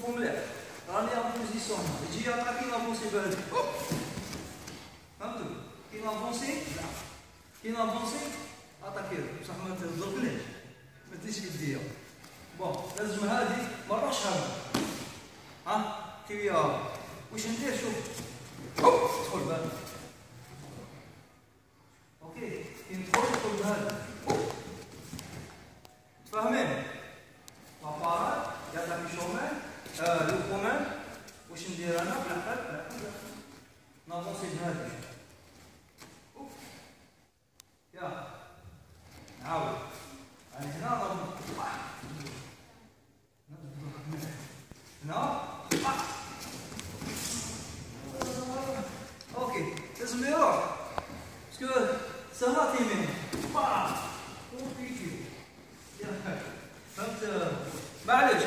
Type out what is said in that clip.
شوفوا مليح راني en position يجي يعطيك كي ن avancer بهذا فهمتوا كي ن avancer لا كي ن avancer attaquer بصح ما تضربنيش ما تديش بيديا bon لازم هادي ما نروحش هذا ها كي واش ندير شوف تدخل بهذا OK كي ندخل تدخل بهذا شومان لو كومان واش ندير أنا؟ في الحال نافونسي بهذا يا. نعاود. يعني هنا نضرب هنا؟ أوكي. لازم يروح باسكو سهرتي منه فهمت معليش